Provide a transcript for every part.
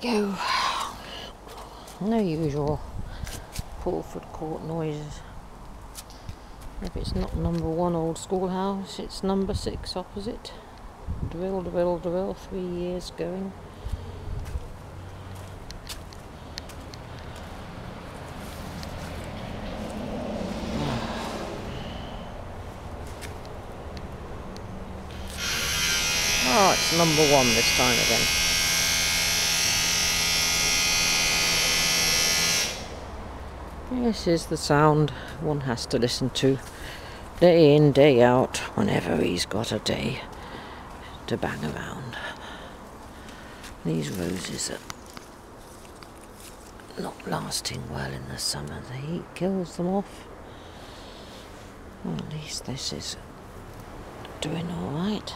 Go. No usual Pulford Court noises. If it's not number one old schoolhouse, it's number six opposite. Drill, drill, drill, three years going. Oh, it's number one this time again. This is the sound one has to listen to day in, day out, whenever he's got a day to bang around. These roses are not lasting well in the summer. The heat kills them off. Well, at least this is doing all right.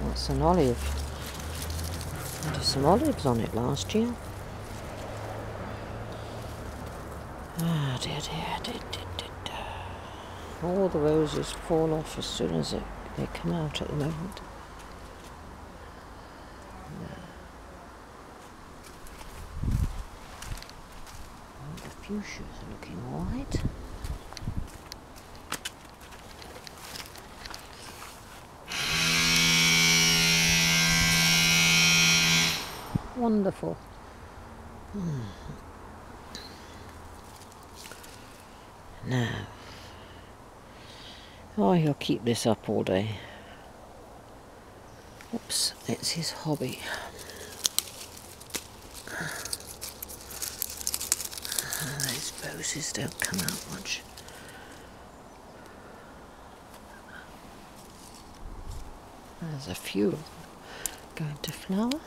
That's an olive. There some olives on it last year. Ah, dear, dear, dear, dear, dear. All the roses fall off as soon as it, they come out at the moment. The fuchsias are looking right. Wonderful. Hmm. Now, oh, he'll keep this up all day. Oops, it's his hobby. Ah, those roses don't come out much. There's a few going to flower.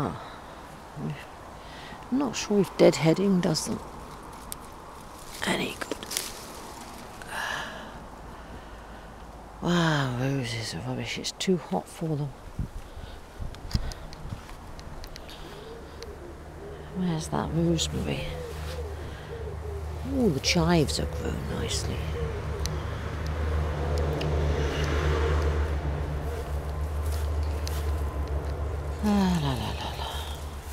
Ah, I'm not sure if deadheading does them any good. Wow, roses are rubbish. It's too hot for them. Where's that rosemary? Oh, the chives have grown nicely. Ah.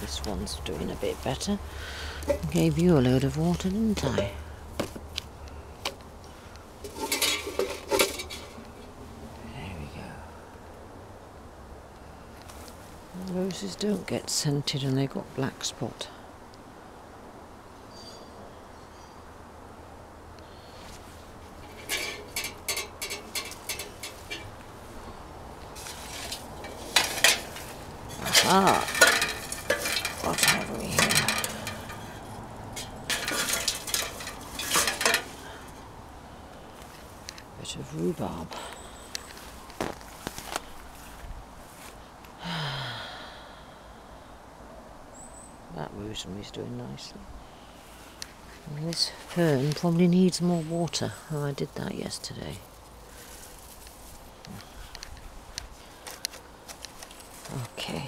This one's doing a bit better. Gave you a load of water, didn't I? There we go. Roses don't get scented and they got black spot. Ah, we? Bit of rhubarb. that rosemary's doing nicely. And this fern probably needs more water. Oh, I did that yesterday. Okay.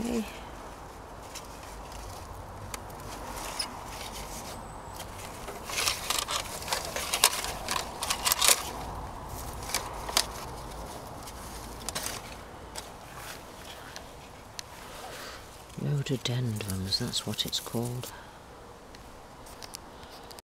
Okay. Rhododendrons, that's what it's called.